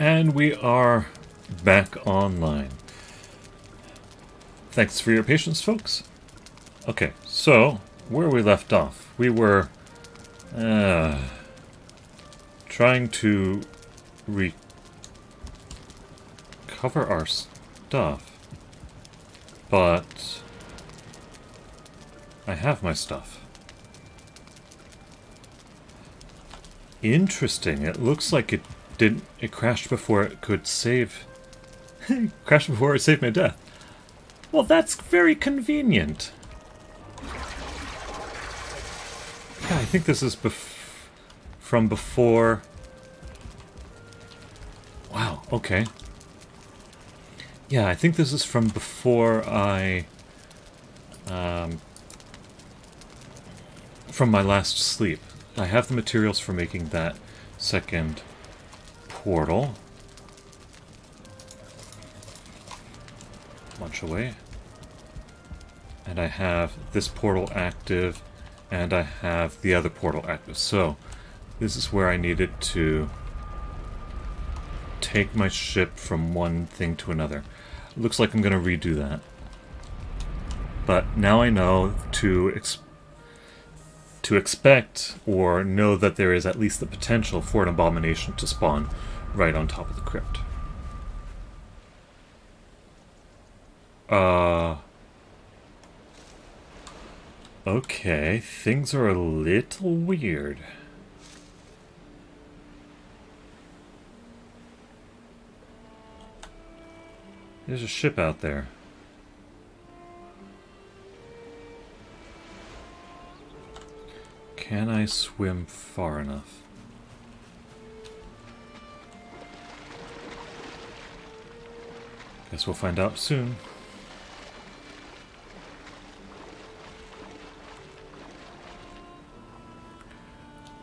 And we are back online. Thanks for your patience, folks. Okay, so where we left off, we were uh, trying to recover our stuff, but I have my stuff. Interesting. It looks like it didn't. It crashed before it could save. crashed before it saved my death. Well, that's very convenient. Yeah, I think this is bef from before. Wow. Okay. Yeah, I think this is from before I. Um, from my last sleep. I have the materials for making that second portal. Munch away. And I have this portal active, and I have the other portal active. So, this is where I needed to take my ship from one thing to another. looks like I'm going to redo that. But now I know to to expect or know that there is at least the potential for an abomination to spawn right on top of the crypt. Uh. Okay, things are a little weird. There's a ship out there. Can I swim far enough? Guess we'll find out soon.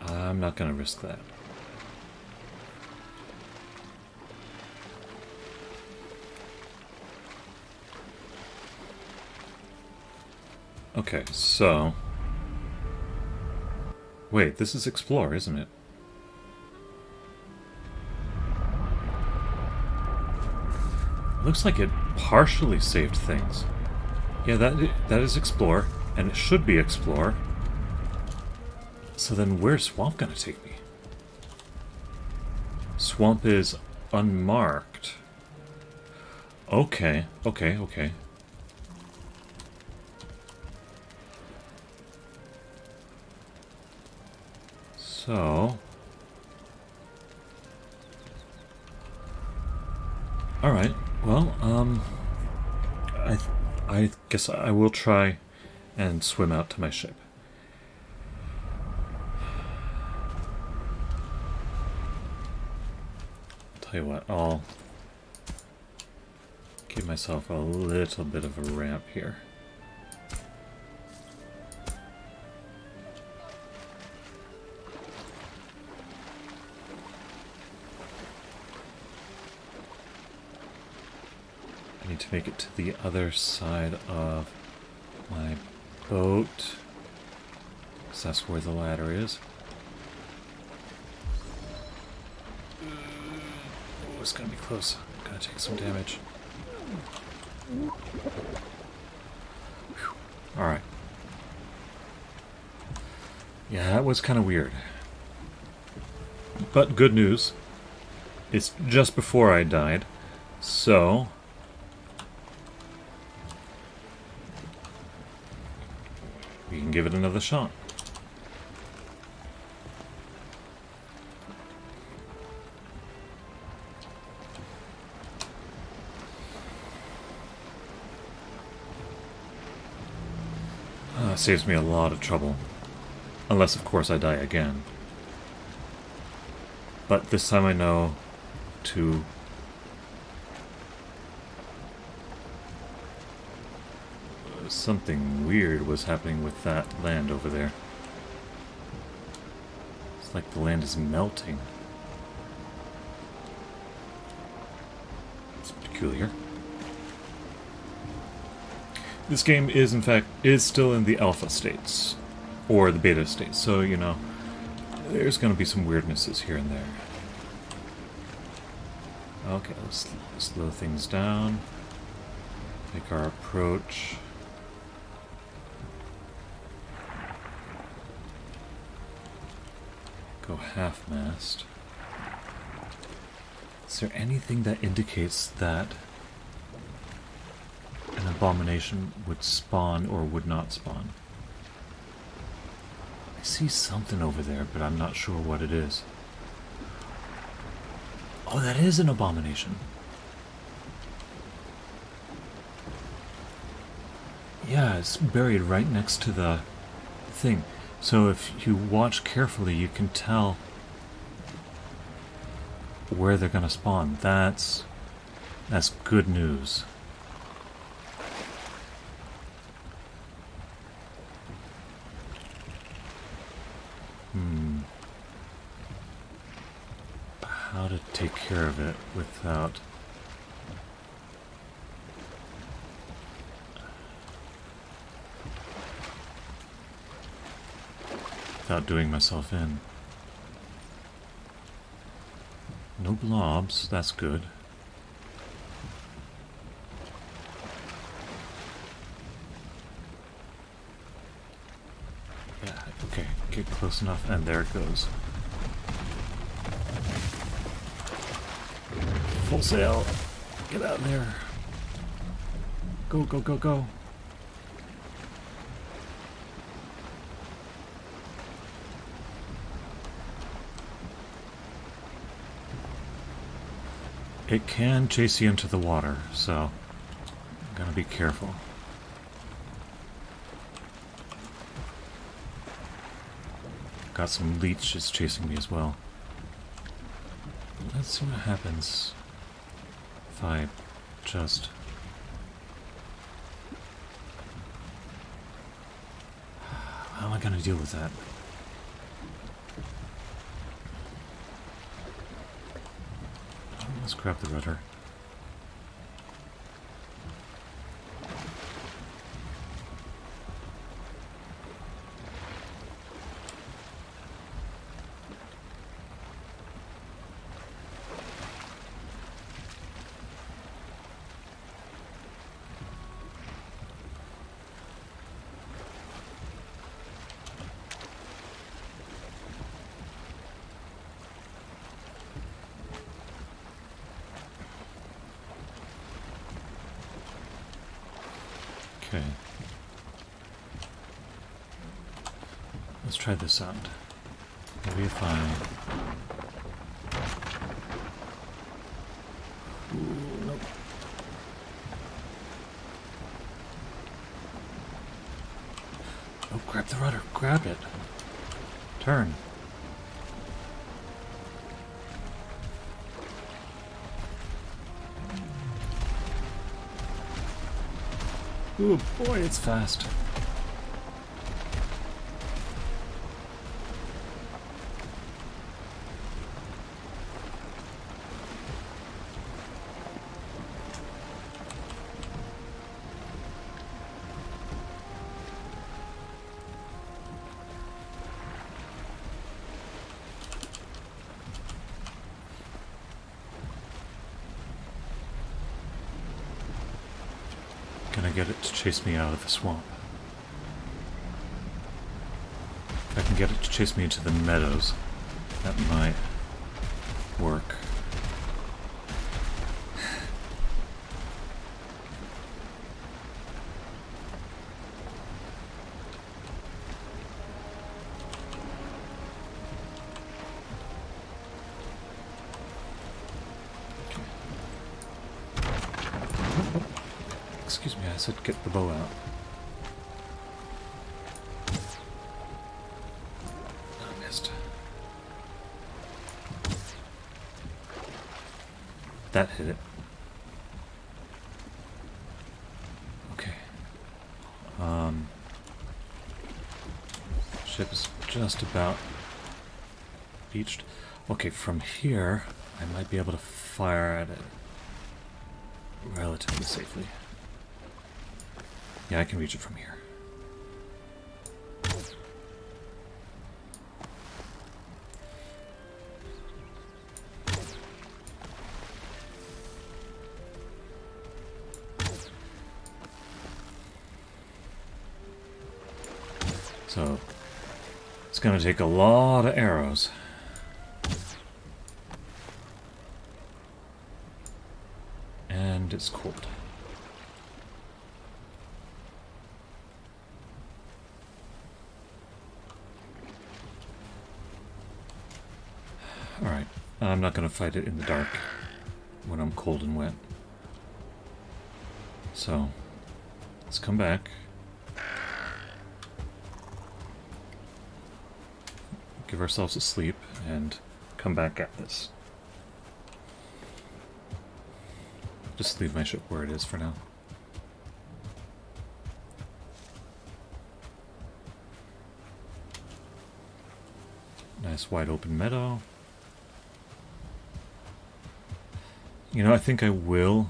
I'm not going to risk that. Okay, so... Wait, this is Explore, isn't it? Looks like it partially saved things. Yeah, that that is Explore, and it should be Explore. So then where's Swamp gonna take me? Swamp is unmarked. Okay, okay, okay. So... Alright, well, um... I, I guess I will try and swim out to my ship. tell you what, I'll give myself a little bit of a ramp here. The other side of my boat. Because that's where the ladder is. Oh, it's gonna be close. Gotta take some damage. Alright. Yeah, that was kind of weird. But good news. It's just before I died. So, we can give it another shot. Uh, saves me a lot of trouble. Unless, of course, I die again. But this time I know to something weird was happening with that land over there. It's like the land is melting. It's peculiar. This game is, in fact, is still in the alpha states. Or the beta states, so, you know, there's going to be some weirdnesses here and there. Okay, let's slow things down. Make our approach. Half-mast. Is there anything that indicates that an abomination would spawn or would not spawn? I see something over there, but I'm not sure what it is. Oh, that is an abomination. Yeah, it's buried right next to the thing. So if you watch carefully, you can tell where they're gonna spawn. That's that's good news. Hmm. How to take care of it without without doing myself in. No blobs, that's good. Yeah, okay, get close enough, and there it goes. Full sail! Get out there! Go, go, go, go! It can chase you into the water, so I'm gonna be careful. Got some leeches chasing me as well. Let's see what happens if I just... How am I gonna deal with that? Let's grab the rudder. Okay. This out. Ooh, nope. Oh, grab the rudder. Grab it. Turn. Ooh, boy, it's fast. Get it to chase me out of the swamp. If I can get it to chase me into the meadows, that might bow out. I missed. That hit it. Okay. Um, ship is just about beached. Okay, from here, I might be able to fire at it relatively safely. Yeah, I can reach it from here. So, it's gonna take a lot of arrows. And it's cold. I'm not going to fight it in the dark when I'm cold and wet. So, let's come back. Give ourselves a sleep and come back at this. Just leave my ship where it is for now. Nice wide open meadow. You know, I think I will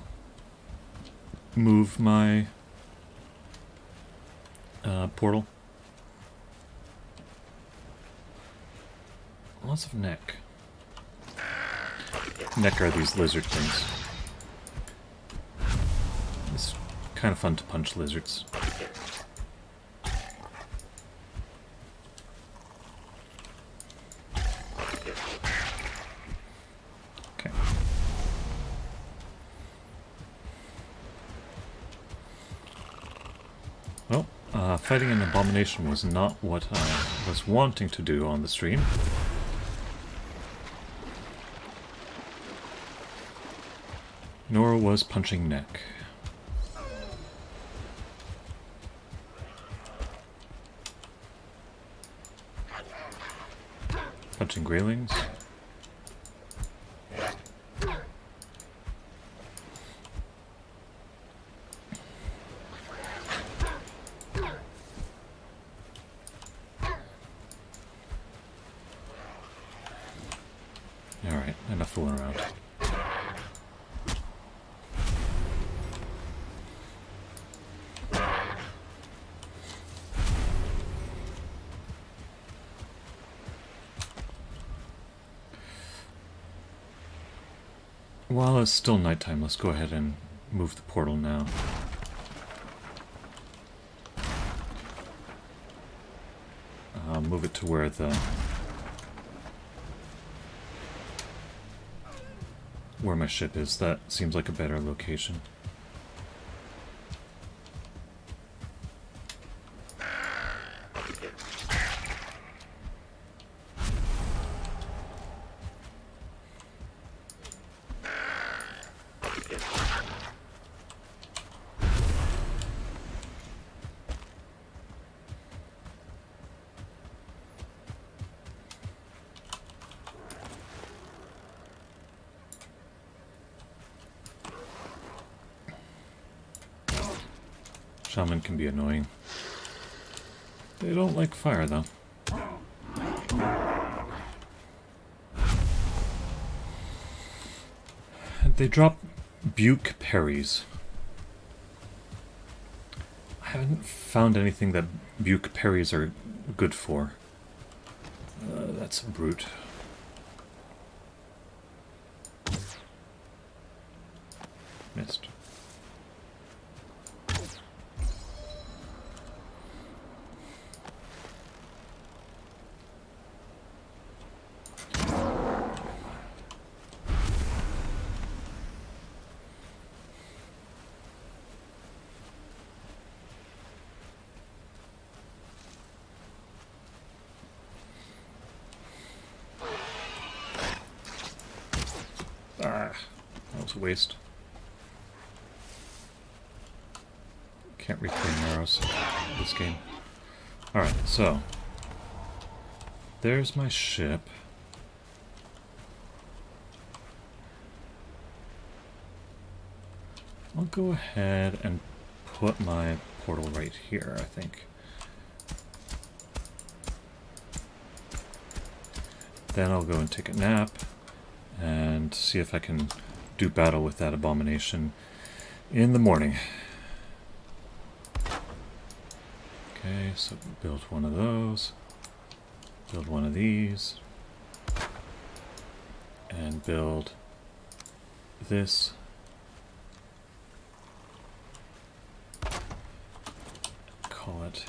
move my uh, portal. Lots of neck. Neck are these lizard things. It's kind of fun to punch lizards. Okay. Well, uh, fighting an abomination was not what I was wanting to do on the stream. Nor was punching neck. Punching greylings. Alright, enough fooling around. While it's still nighttime, let's go ahead and move the portal now. Uh, move it to where the where my ship is. That seems like a better location. Shaman can be annoying. They don't like fire, though. They drop Bukeperries. I haven't found anything that Bukeperries are good for. Uh, that's a brute. Missed. Ah, that was a waste. Can't reclaim arrows this game. Alright, so. There's my ship. I'll go ahead and put my portal right here, I think. Then I'll go and take a nap and see if I can do battle with that abomination in the morning. Okay, so build one of those, Build one of these. And build this. Call it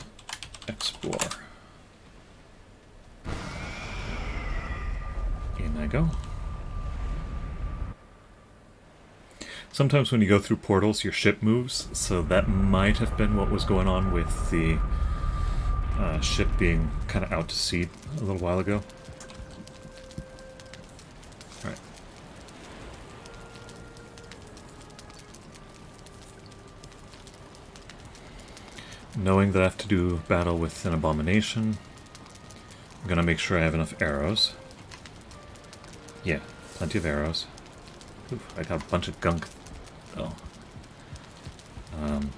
Explore. In I go. Sometimes when you go through portals, your ship moves, so that might have been what was going on with the uh, ship being kind of out to sea a little while ago. Alright. Knowing that I have to do battle with an abomination, I'm gonna make sure I have enough arrows. Yeah, plenty of arrows. Oof, I got a bunch of gunk. Oh. Um,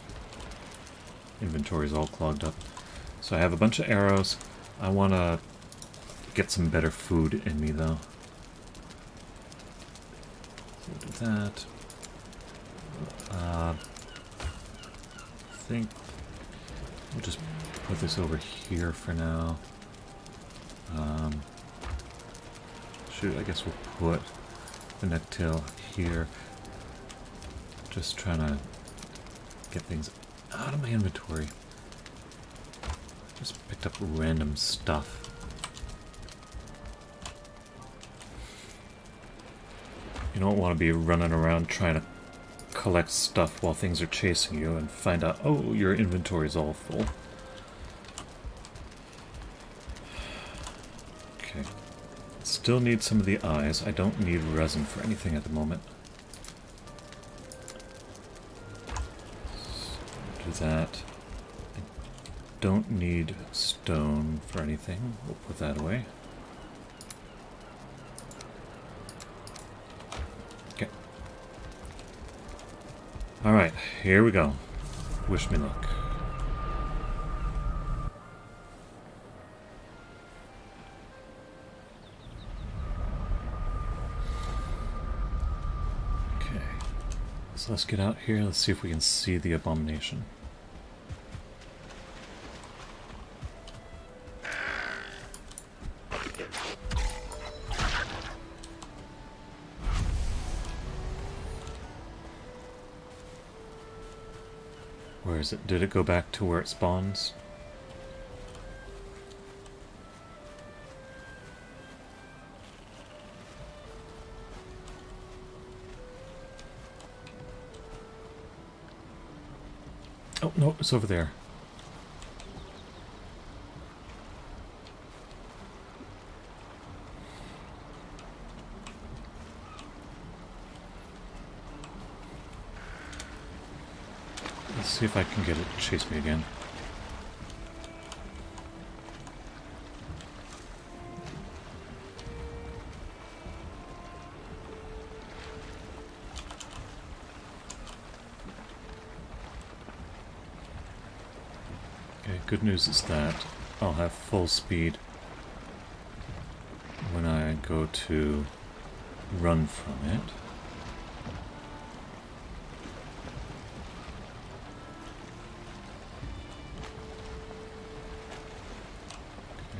inventory's all clogged up. So I have a bunch of arrows. I want to get some better food in me, though. So do that. Uh, I think we'll just put this over here for now. Um, shoot, I guess we'll put the necktail here. Just trying to get things out of my inventory. Picked up random stuff. You don't want to be running around trying to collect stuff while things are chasing you and find out, oh, your inventory is all full. Okay. Still need some of the eyes. I don't need resin for anything at the moment. Do that. Don't need stone for anything. We'll put that away. Okay. Alright, here we go. Wish me luck. Okay. So let's get out here. Let's see if we can see the abomination. Where is it? Did it go back to where it spawns? Oh, no, it's over there. Let's see if I can get it to chase me again. Okay, good news is that I'll have full speed when I go to run from it.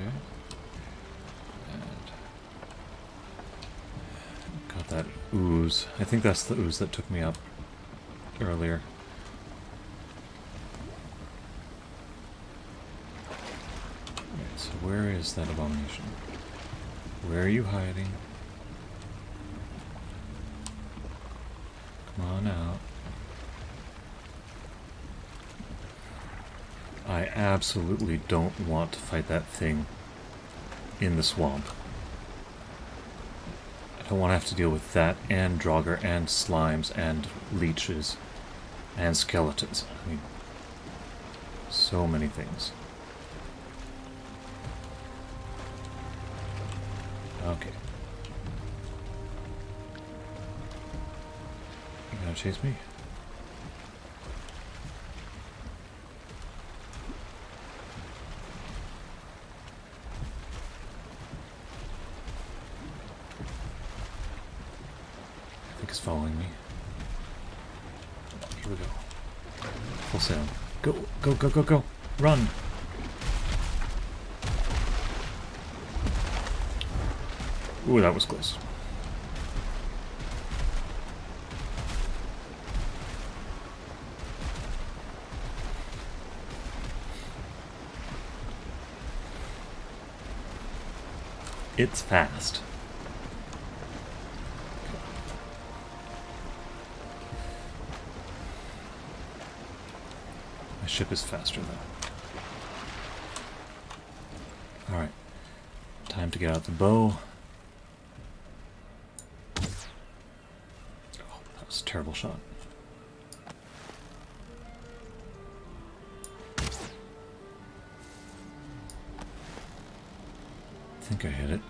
Okay. And got that ooze. I think that's the ooze that took me up earlier. Okay, so where is that abomination? Where are you hiding? Come on out. I absolutely don't want to fight that thing in the swamp. Don't want to have to deal with that and Draugr and slimes and leeches and skeletons. I mean, so many things. Okay. You gonna chase me? I think it's following me. Here we go. Full sail. Go, go, go, go, go! Run! Ooh, that was close. It's fast. Ship is faster, though. Alright. Time to get out the bow. Oh, that was a terrible shot. I think I hit it.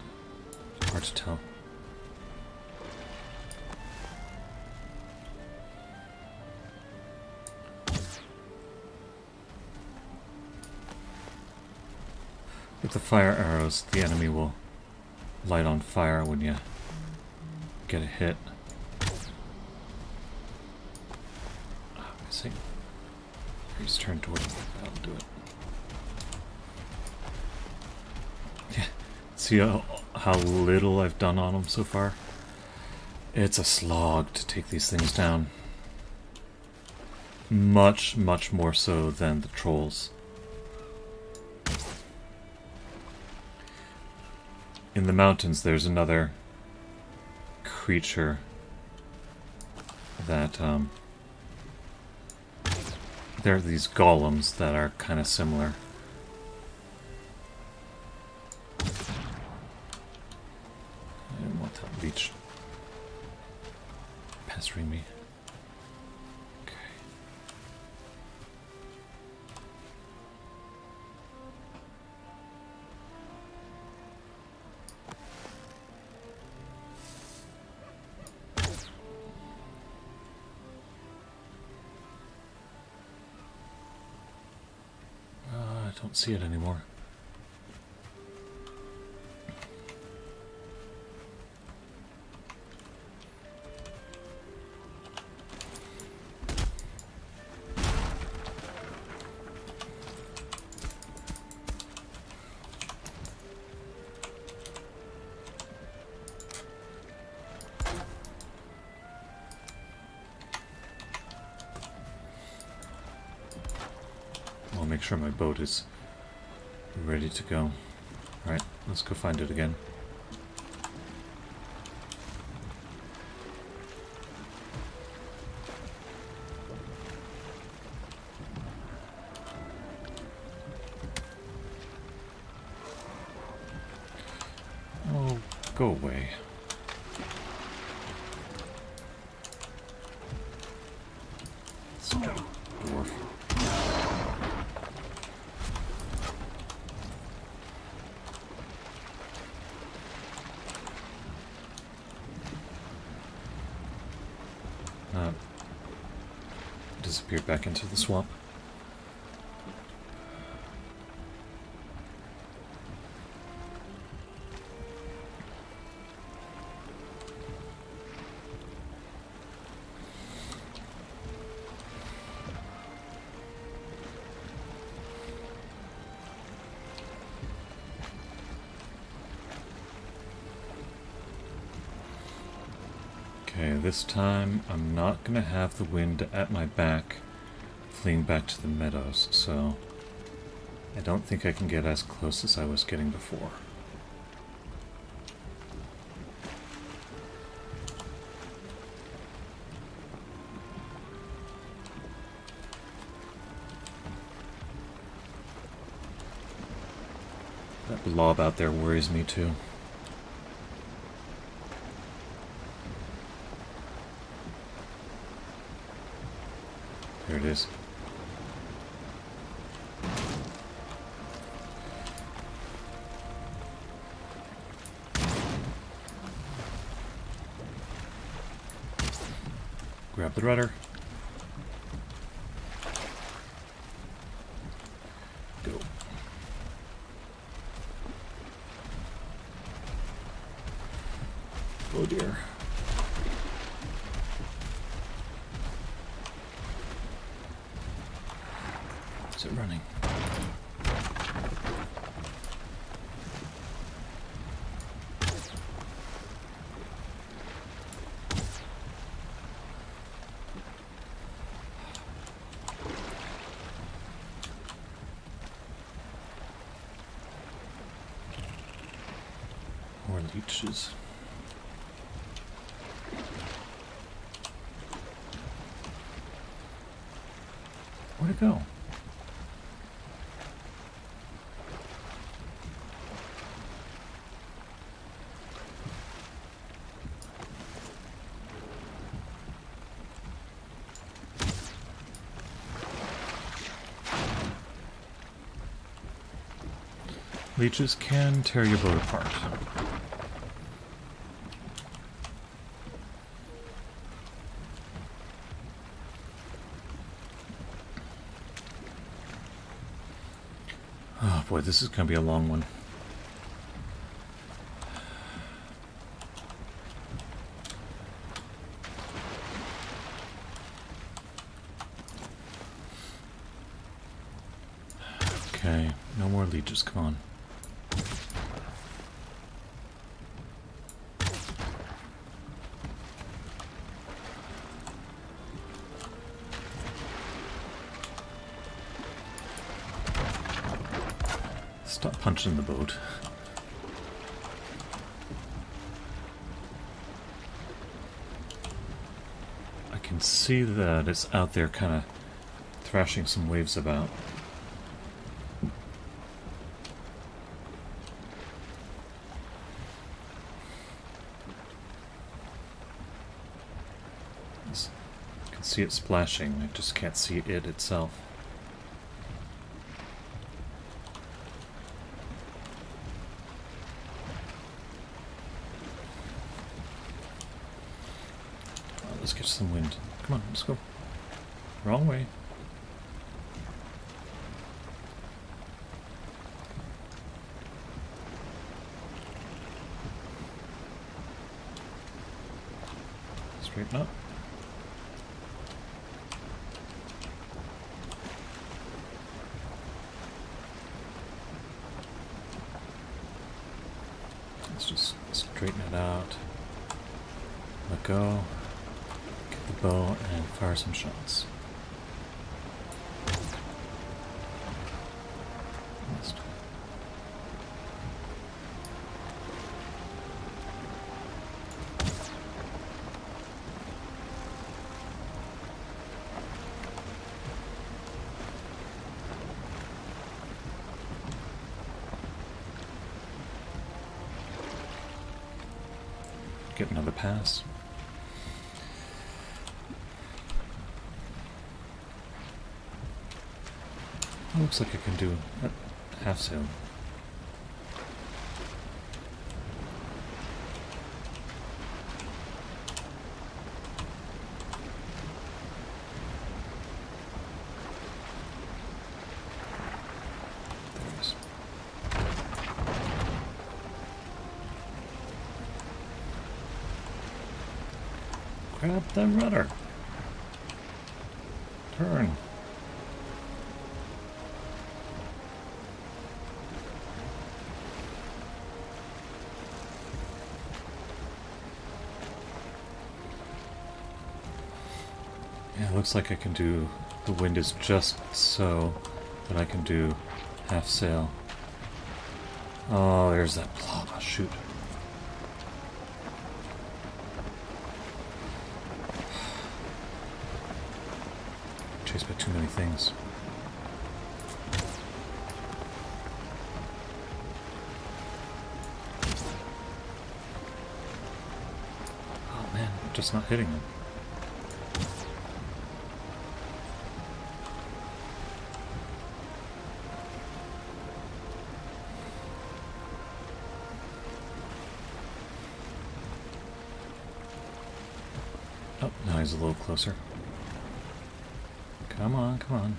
Hard to tell. Fire arrows, the enemy will light on fire when you get a hit. Ah, oh, missing. He's turned toward me. That'll do it. Yeah. See how, how little I've done on them so far? It's a slog to take these things down. Much, much more so than the trolls. In the mountains there's another creature that um, there are these golems that are kind of similar. Don't see it anymore. Boat is ready to go. Alright, let's go find it again. Back into the swamp. Okay, this time I'm not going to have the wind at my back fleeing back to the meadows, so I don't think I can get as close as I was getting before. That blob out there worries me too. There it is. Grab the rudder. Go. Oh dear. Is it running? More leeches. Where'd it go? Leeches can tear your boat apart. Oh boy, this is going to be a long one. Okay, no more leeches, come on. Stop punching the boat. I can see that it's out there kind of thrashing some waves about. I can see it splashing, I just can't see it itself. Uh, let's get some wind. Come on, let's go. Wrong way. Straighten up. Let's just straighten it out. Let go. Get the bow and fire some shots. Missed. Get another pass. Oh, looks like I can do half sail. Grab the rudder. Turn. It looks like I can do. The wind is just so that I can do half sail. Oh, there's that blob. Oh, shoot. Chased by too many things. Oh man, just not hitting them. He's a little closer. Come on, come on.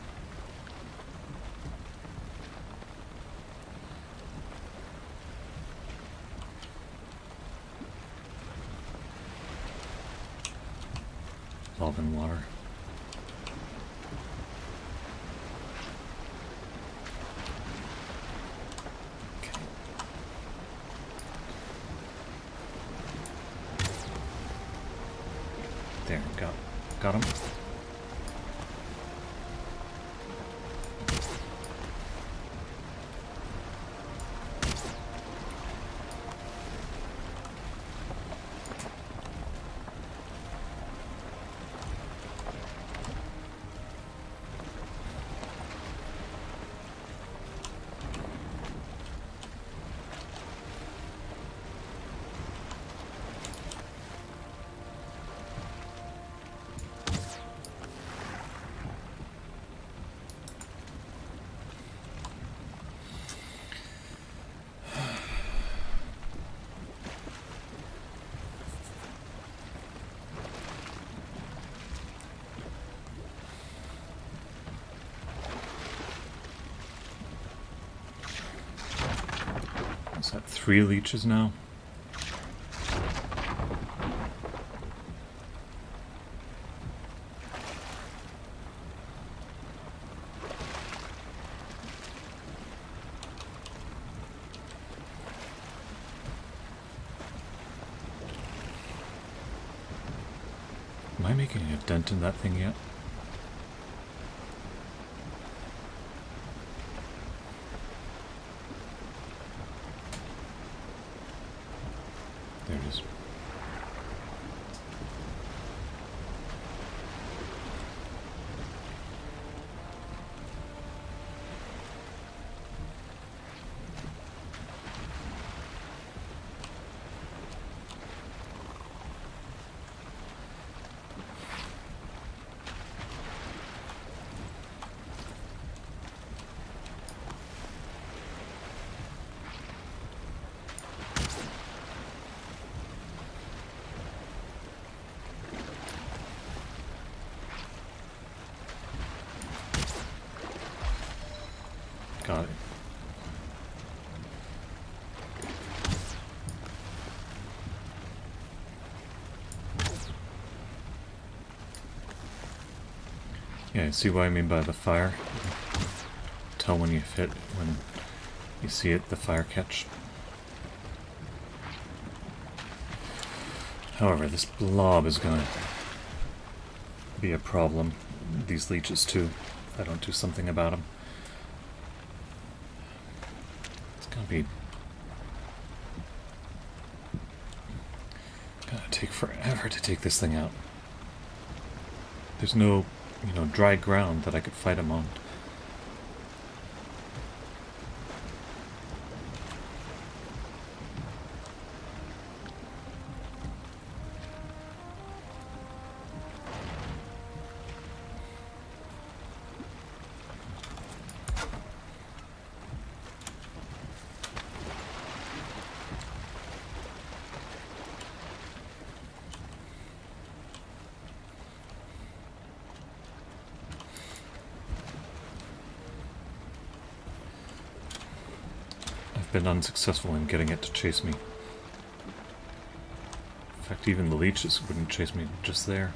Three leeches now? Am I making a dent in that thing yet? There it is. Got it. See what I mean by the fire? Tell when you've hit, when you see it, the fire catch. However, this blob is gonna be a problem. These leeches too, if I don't do something about them. It's gonna be... Gonna take forever to take this thing out. There's no, you know, dry ground that I could fight him on. Been unsuccessful in getting it to chase me. In fact, even the leeches wouldn't chase me just there.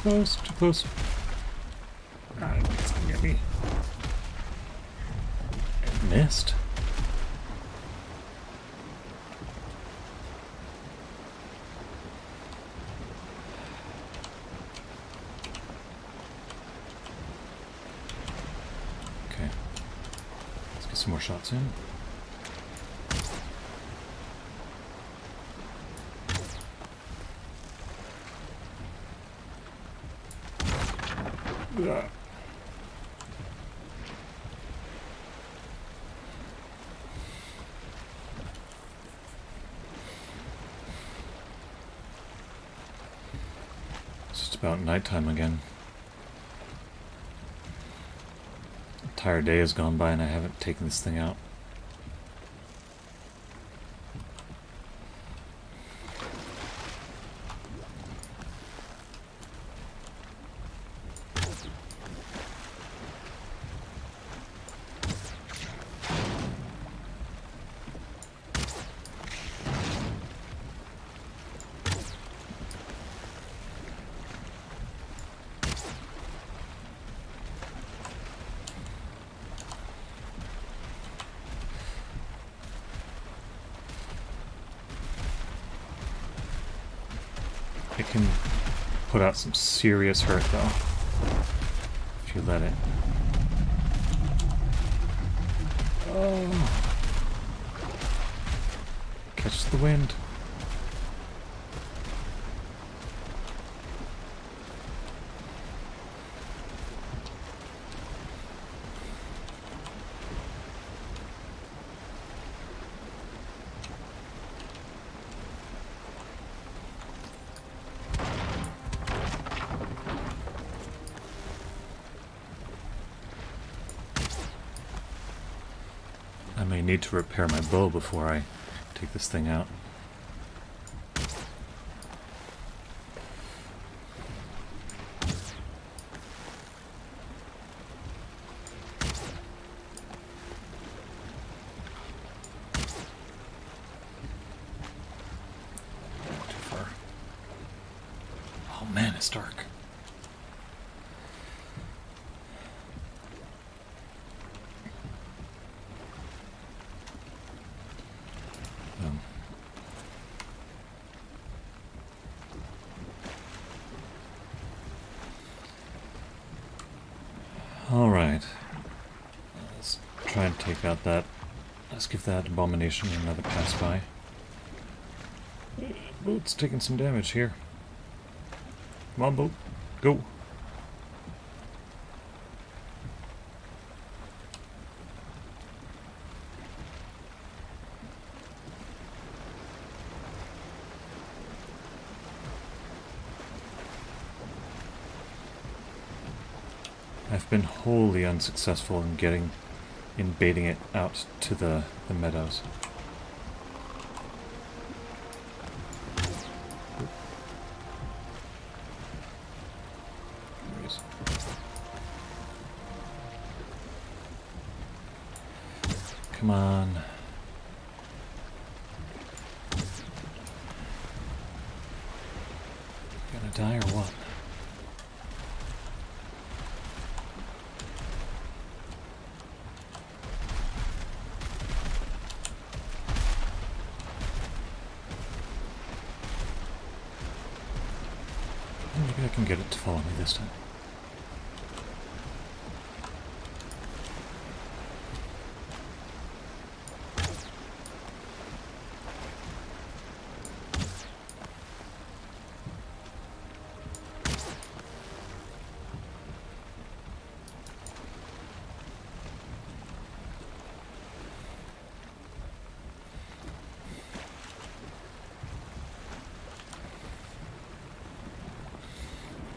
Close, too close. Ah, it's gonna get me. It missed. Okay. Let's get some more shots in. Ugh. It's just about nighttime again. Entire day has gone by and I haven't taken this thing out. Some serious hurt, though, if you let it. Oh. Catch the wind. I may need to repair my bow before I take this thing out. Too far. Oh man, it's dark. Um, all right. Let's try and take out that. Let's give that abomination another pass by. Boat's taking some damage here. Come on, boat. Go. I've been wholly unsuccessful in getting, in baiting it out to the, the meadows. Anyways. Come on. Gonna die or what? Maybe I can get it to follow me this time.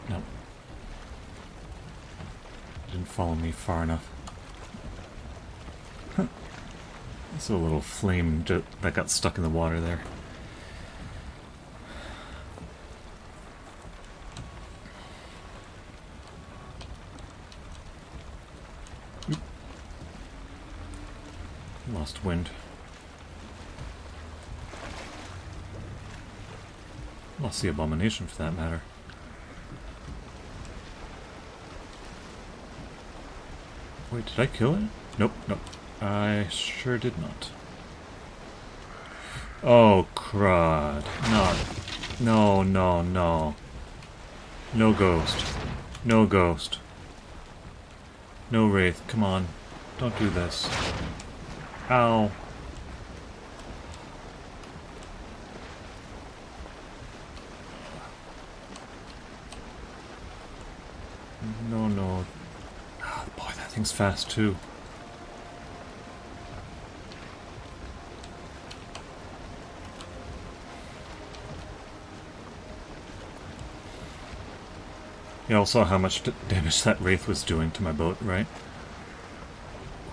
No. Didn't follow me far enough. It's a little flame that got stuck in the water there. Lost wind. Lost the abomination for that matter. Did I kill it? Nope, nope. I sure did not. Oh, crud. No. No, no, no. No ghost. No ghost. No wraith. Come on. Don't do this. Ow. No, no. Thing's fast too. You all saw how much damage that wraith was doing to my boat, right?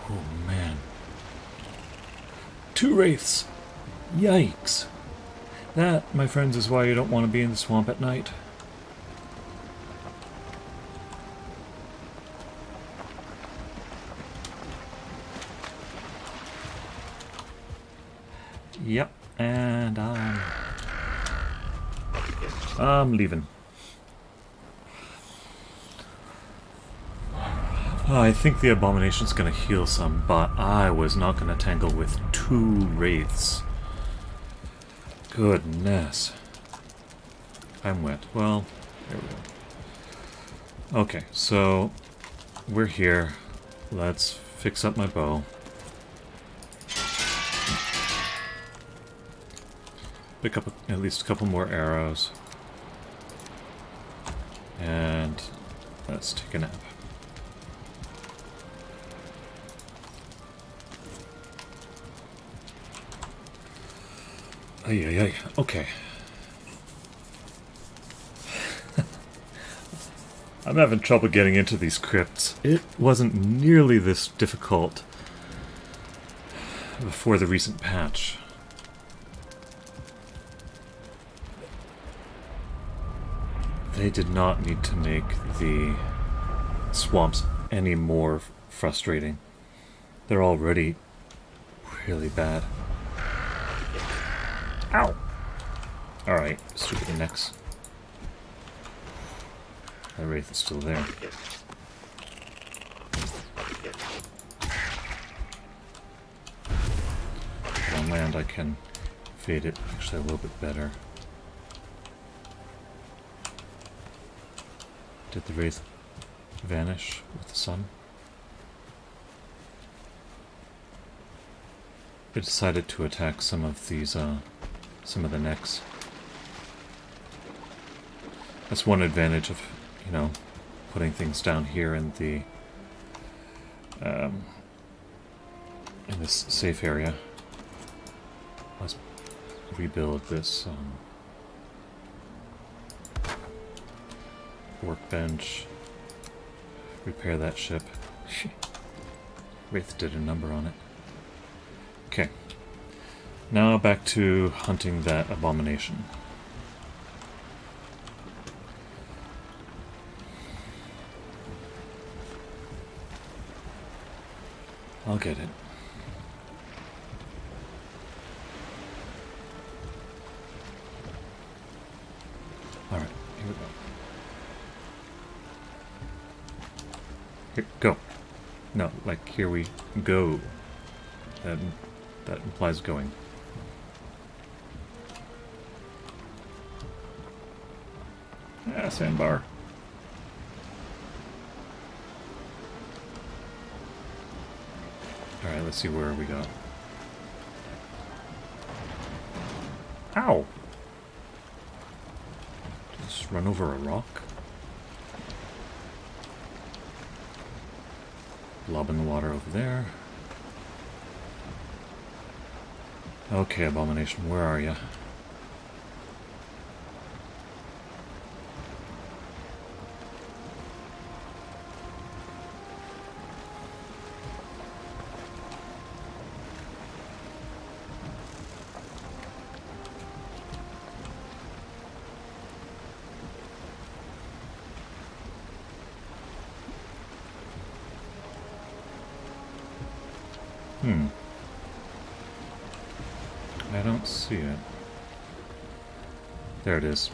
Oh man. Two wraiths! Yikes! That, my friends, is why you don't want to be in the swamp at night. Yep, and I'm... I'm leaving. I think the abomination's gonna heal some, but I was not gonna tangle with two wraiths. Goodness. I'm wet. Well, there we go. Okay, so we're here. Let's fix up my bow. Pick up at least a couple more arrows. And let's take a nap. Ay, ay, ay. Okay. I'm having trouble getting into these crypts. It wasn't nearly this difficult before the recent patch. They did not need to make the swamps any more frustrating. They're already really bad. Ow! Alright, stupid necks. That wraith is still there. on land I can fade it actually a little bit better. Did the wraith vanish with the sun? It decided to attack some of these, uh, some of the necks. That's one advantage of, you know, putting things down here in the, um, in this safe area. Let's rebuild this, um, workbench. Repair that ship. Wraith did a number on it. Okay. Now back to hunting that abomination. I'll get it. No, like, here we go. That, that implies going. Ah, sandbar. Alright, let's see where we go. Ow! Just run over a rock? Lob in the water over there. Okay, Abomination, where are you? Hmm. I don't see it. There it is.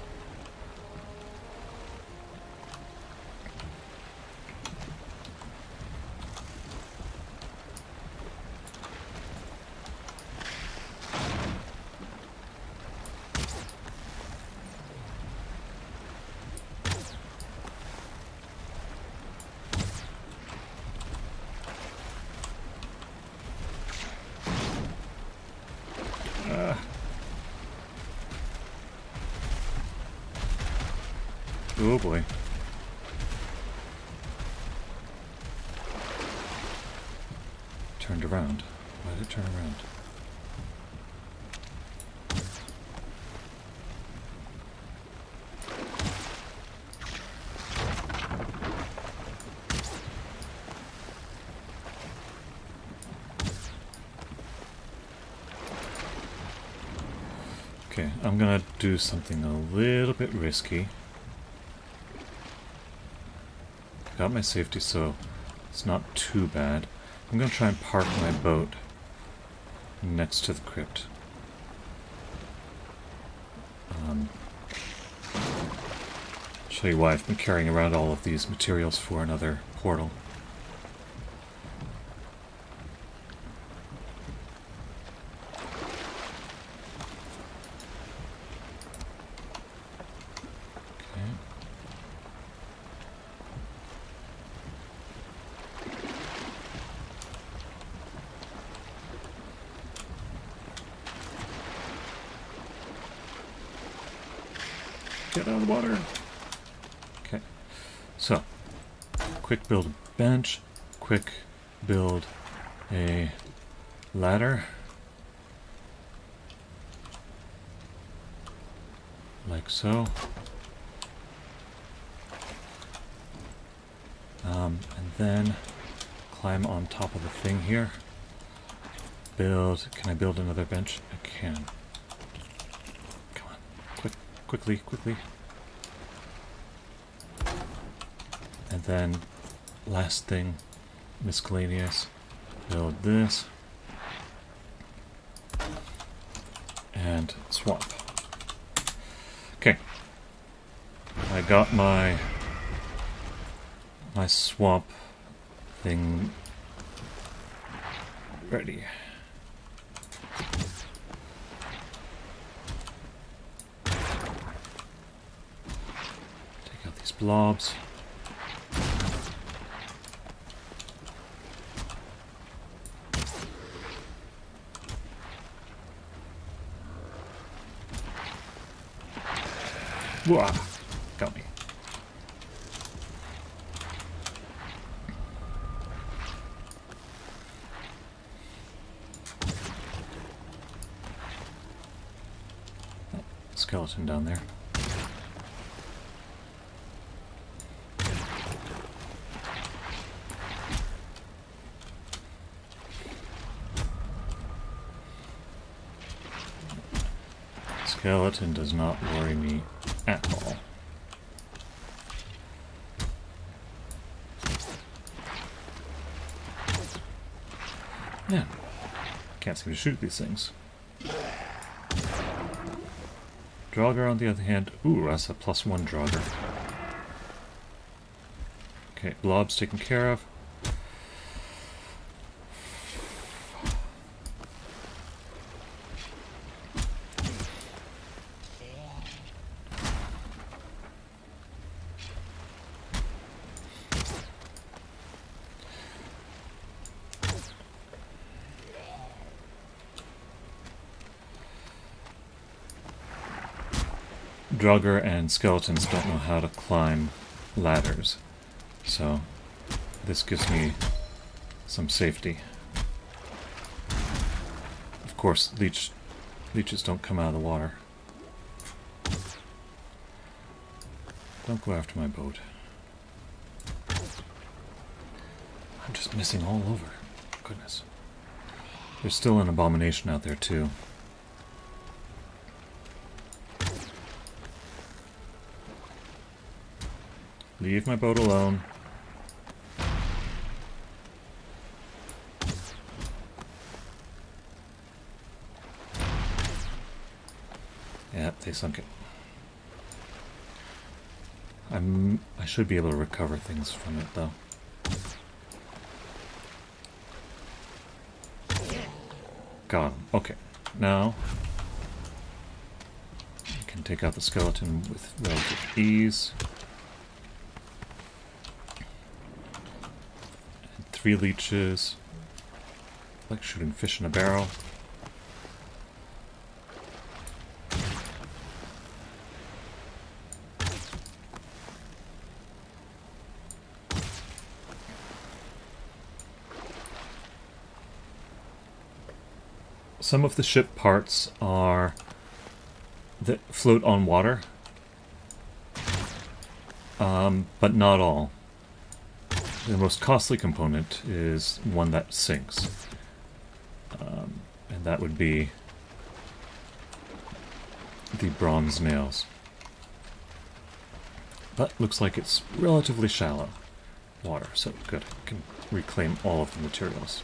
Ah. Oh Turned around. Why did it turn around? Okay, I'm gonna do something a little bit risky. Got my safety, so it's not too bad. I'm gonna try and park my boat next to the crypt. Um, show you why I've been carrying around all of these materials for another portal. Get out of the water. Okay. So, quick build a bench. Quick build a ladder. Like so. Um, and then climb on top of the thing here. Build. Can I build another bench? I can. Come on. Quick, quickly, quickly. And then last thing, miscellaneous. Build this. And swap. Okay. I got my my swap thing ready. Take out these blobs. Whoa, got me. Skeleton down there. Skeleton does not worry me at all. Yeah. Can't seem to shoot these things. Draugr, on the other hand, ooh, that's a plus one Draugr. Okay, blob's taken care of. Draugr and skeletons don't know how to climb ladders, so this gives me some safety. Of course, leech leeches don't come out of the water. Don't go after my boat. I'm just missing all over. Goodness. There's still an abomination out there, too. Leave my boat alone. Yep, they sunk it. I'm I should be able to recover things from it though. Got him. Okay. Now I can take out the skeleton with relative ease. Three leeches. like shooting fish in a barrel. Some of the ship parts are that float on water, um, but not all. The most costly component is one that sinks. Um, and that would be the bronze nails. But looks like it's relatively shallow water, so good. I can reclaim all of the materials.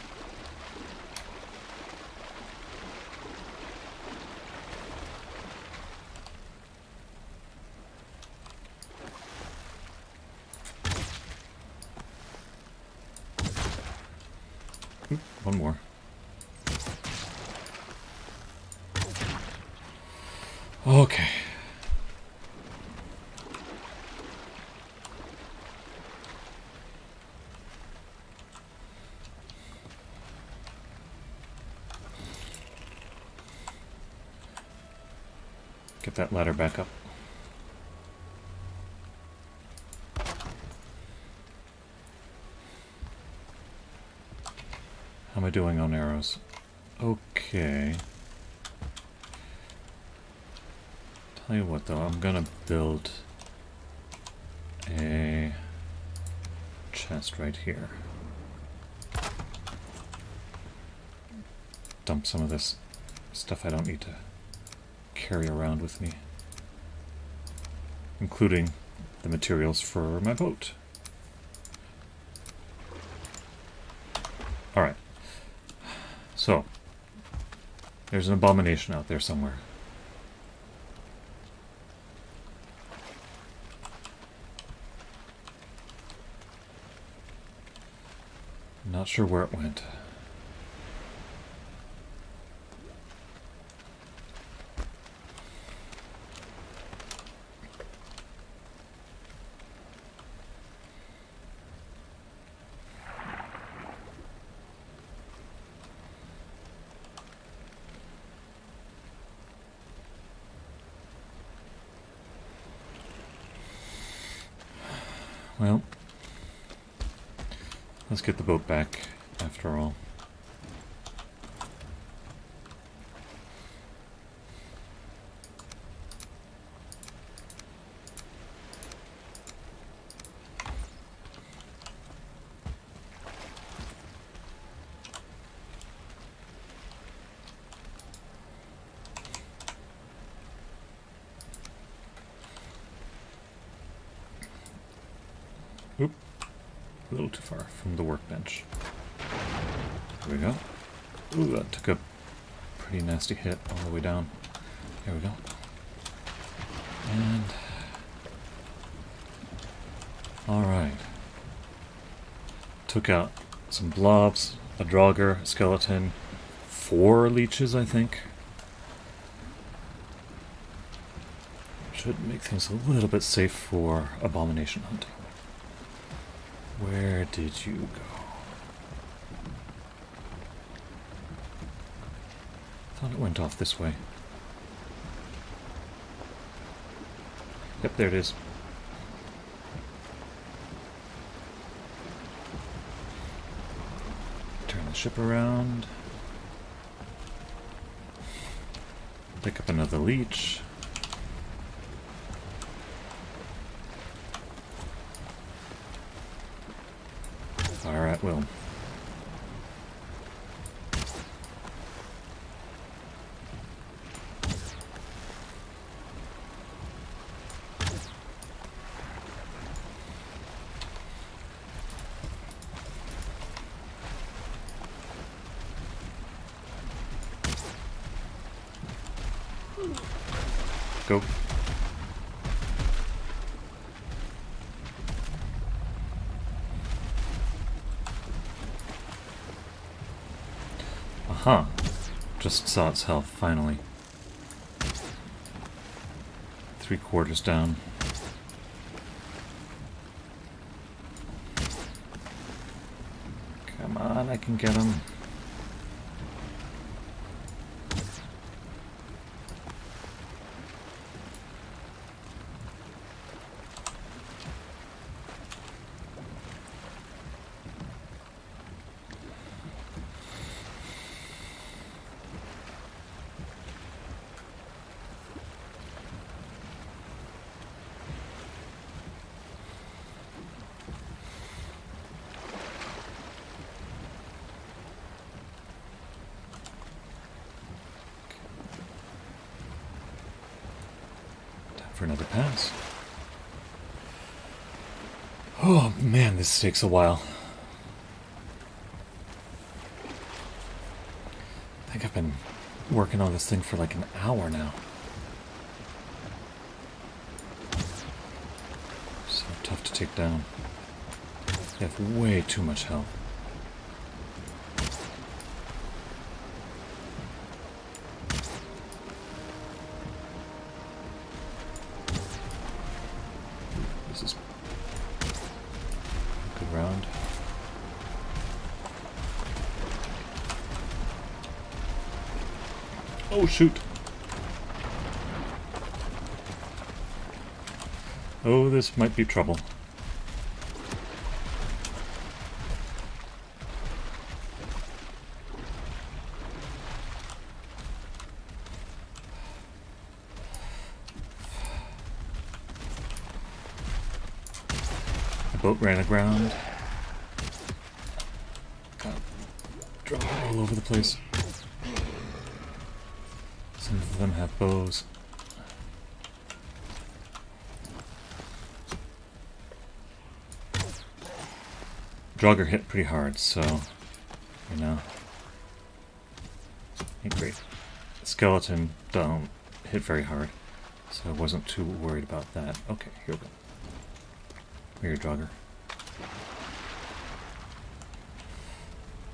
Hmm, one more. Okay. Get that ladder back up. Doing on arrows? Okay. Tell you what though, I'm gonna build a chest right here. Dump some of this stuff I don't need to carry around with me. Including the materials for my boat. Alright. So, there's an abomination out there somewhere. Not sure where it went. Well, let's get the boat back after all. Oop. A little too far from the workbench. There we go. Ooh, that took a pretty nasty hit all the way down. There we go. And... Alright. Took out some blobs, a draugr, a skeleton, four leeches, I think. Should make things a little bit safe for abomination hunting. Where did you go? Thought it went off this way. Yep, there it is. Turn the ship around. Pick up another leech. Fire at will. Go. Aha. Just saw its health, finally. Three quarters down. Come on, I can get him. For another pass. Oh man, this takes a while. I think I've been working on this thing for like an hour now. So tough to take down. They have way too much health. shoot. Oh, this might be trouble. The boat ran aground. Got all over the place. Them have bows. Draugr hit pretty hard, so, you know. Great. Skeleton don't hit very hard, so I wasn't too worried about that. Okay, here we go. Here, Draugr.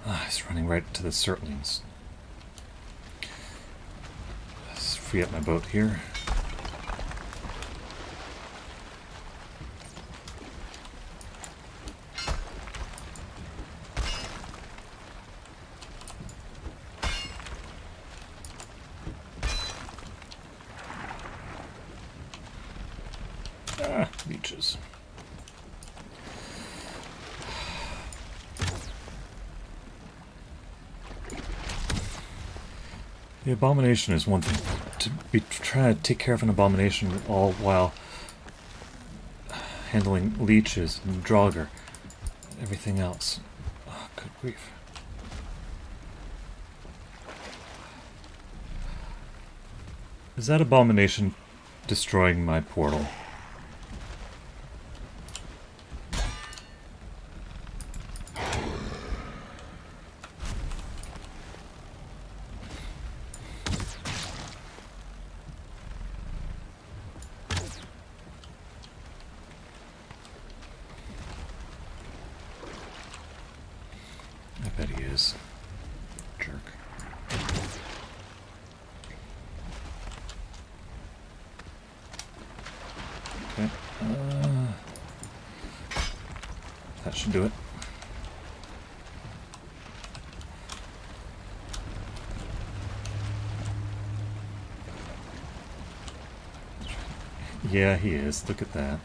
Ah, he's running right to the Surtlings. Let's free up my boat here. Ah. The abomination is one thing. To be trying to take care of an abomination all while handling leeches and Draugr, everything else. Oh, good grief. Is that abomination destroying my portal? I bet he is. Jerk. Okay. Uh, that should do it. Yeah, he is. Look at that.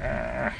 Ah.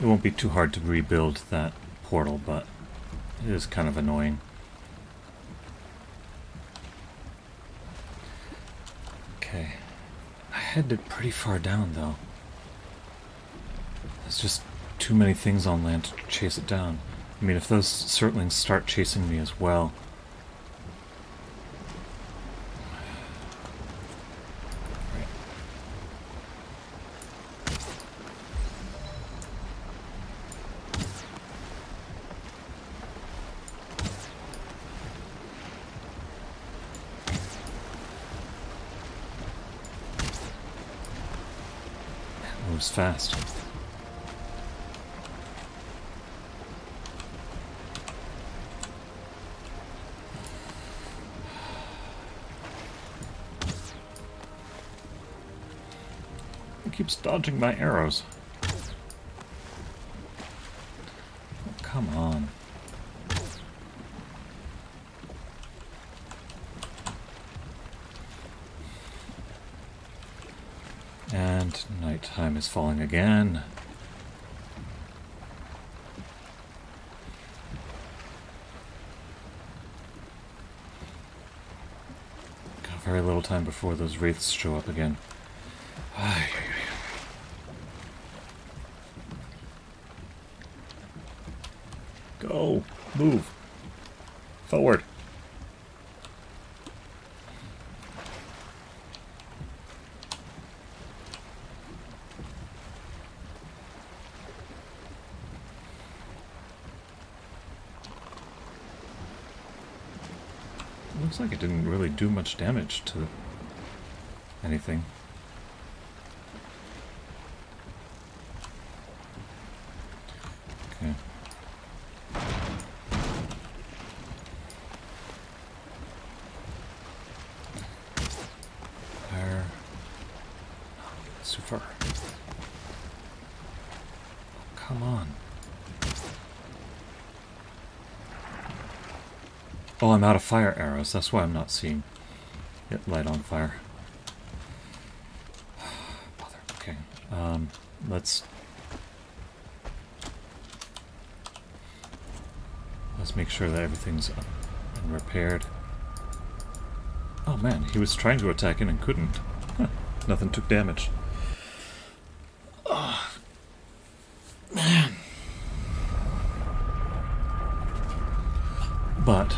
It won't be too hard to rebuild that portal, but it is kind of annoying. Okay. I headed pretty far down, though. There's just too many things on land to chase it down. I mean, if those Surtlings start chasing me as well... Right. It moves fast. It keeps dodging my arrows. Oh, come on. And nighttime is falling again. Got very little time before those wraiths show up again. Ay, ay, ay. Go! Move! Forward! Looks like it didn't really do much damage to anything. Okay. too far. Come on. Oh, I'm out of fire arrows. That's why I'm not seeing it light on fire. Bother. Okay. Um, let's let's make sure that everything's up and repaired. Oh man, he was trying to attack in and couldn't. Huh. Nothing took damage. Oh, man. But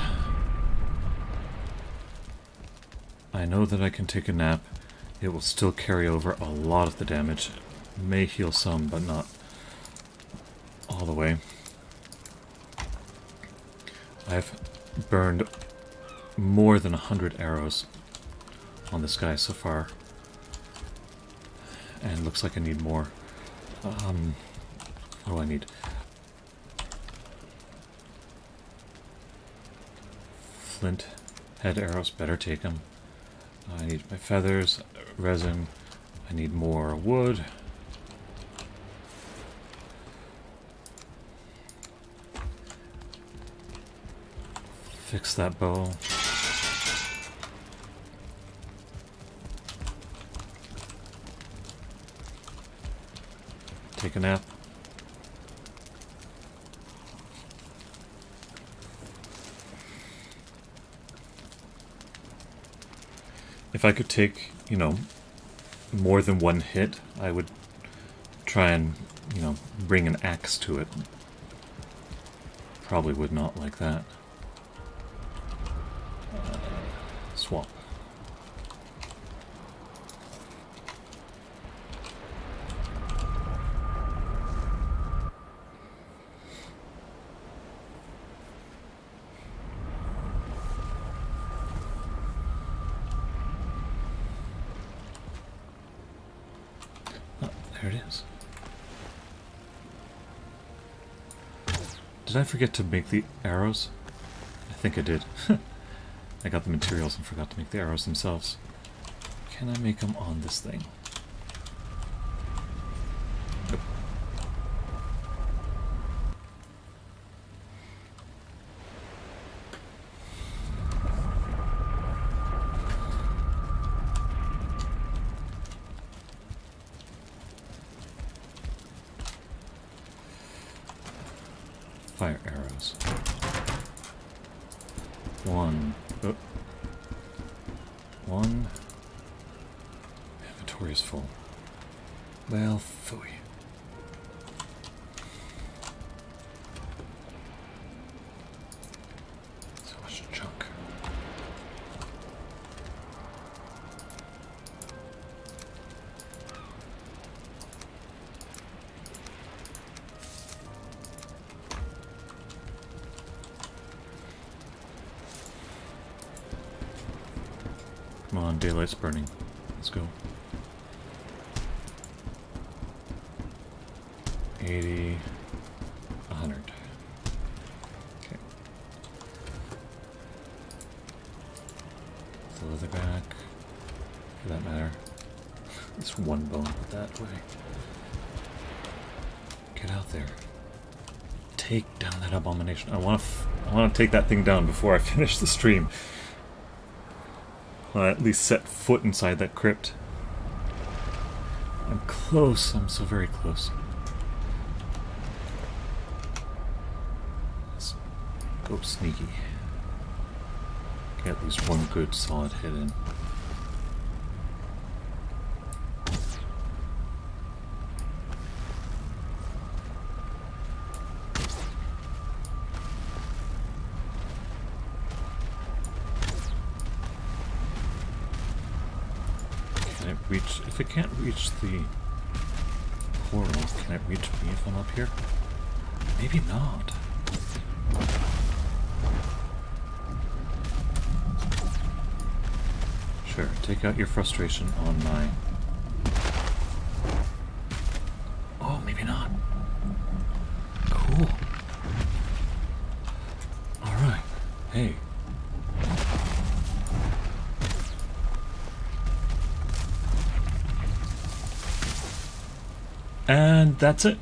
I know that I can take a nap. It will still carry over a lot of the damage. May heal some, but not all the way. I've burned more than a hundred arrows on this guy so far. And looks like I need more. Um, what do I need? Flint head arrows, better take them. I need my feathers, resin. I need more wood. Fix that bow. Take a nap. I could take, you know, more than one hit, I would try and, you know, bring an axe to it. Probably would not like that. Uh, swamp. There it is. Did I forget to make the arrows? I think I did. I got the materials and forgot to make the arrows themselves. Can I make them on this thing? Fire arrows. One. Oh. One. Inventory is full. Well, phooey. Daylight's burning. Let's go. 80, 100. Okay. The leather back, for that matter. This one bone that way. Get out there. Take down that abomination. I want to. I want to take that thing down before I finish the stream. At least set foot inside that crypt. I'm close. I'm so very close. Let's go sneaky. Get at least one good solid hit in. Can it reach... If it can't reach the portal, can it reach me if I'm up here? Maybe not. Sure, take out your frustration on mine. And that's it.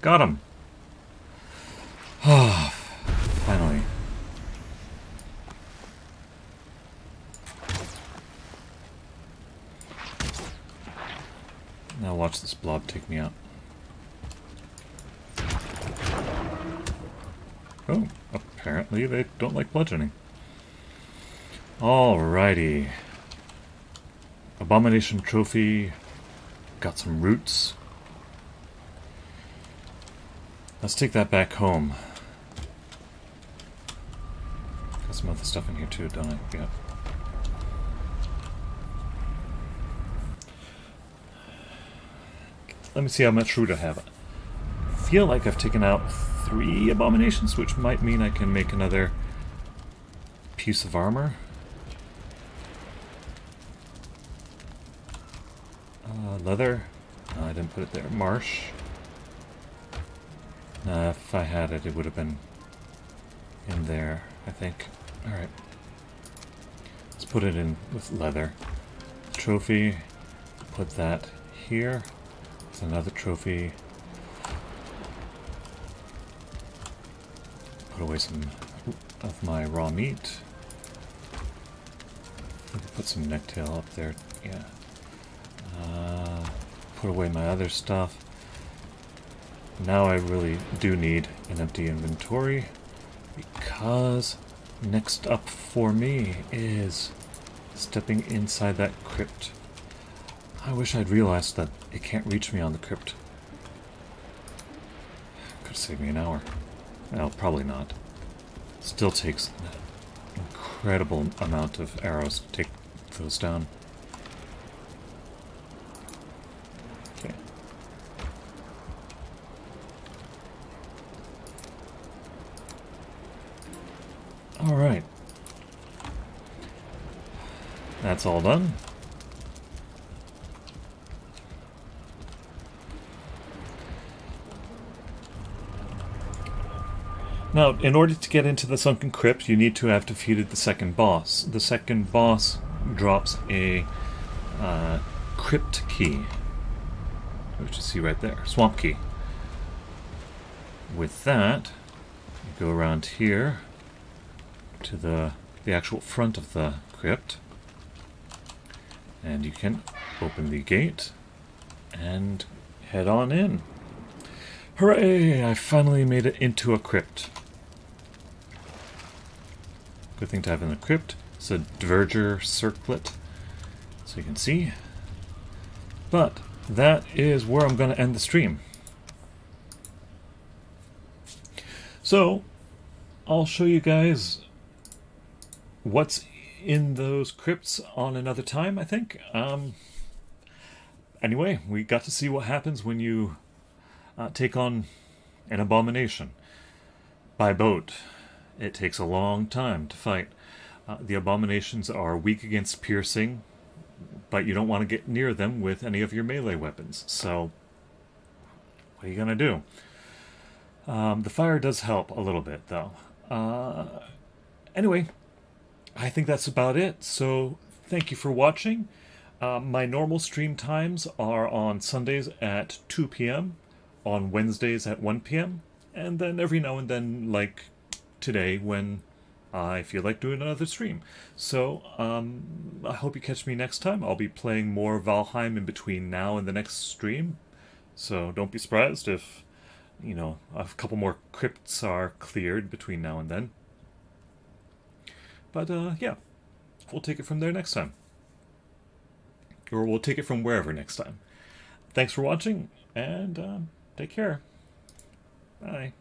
Got him. Ah, finally. Now watch this blob take me out. Oh, apparently they don't like bludgeoning. Alrighty. Abomination trophy. Got some roots. Let's take that back home. Got some other stuff in here too, don't I? Yeah. Let me see how much root I have. I feel like I've taken out three abominations, which might mean I can make another piece of armor. Uh, leather. No, I didn't put it there. Marsh. Uh, if I had it, it would have been in there, I think. Alright. Let's put it in with leather. Trophy. Put that here. There's another trophy. Put away some of my raw meat. Put some necktail up there. Yeah. Uh, put away my other stuff. Now I really do need an empty inventory because next up for me is stepping inside that crypt. I wish I'd realized that it can't reach me on the crypt. Could save me an hour. Well, probably not. Still takes an incredible amount of arrows to take those down. Okay. Alright. That's all done. Now, in order to get into the Sunken Crypt, you need to have defeated the second boss. The second boss drops a uh, crypt key, which you see right there, swamp key. With that, you go around here to the, the actual front of the crypt, and you can open the gate and head on in. Hooray! I finally made it into a crypt. Good thing to have in the crypt. It's a Dverger circlet, so you can see. But that is where I'm going to end the stream. So, I'll show you guys what's in those crypts on another time, I think. Um, anyway, we got to see what happens when you uh, take on an abomination by boat. It takes a long time to fight. Uh, the abominations are weak against piercing, but you don't want to get near them with any of your melee weapons. So, what are you going to do? Um, the fire does help a little bit, though. Uh, anyway, I think that's about it. So, thank you for watching. Uh, my normal stream times are on Sundays at 2 p.m., on Wednesdays at 1 p.m., and then every now and then, like today when I feel like doing another stream. So um, I hope you catch me next time. I'll be playing more Valheim in between now and the next stream. So don't be surprised if, you know, a couple more crypts are cleared between now and then. But uh, yeah, we'll take it from there next time. Or we'll take it from wherever next time. Thanks for watching, and uh, take care. Bye.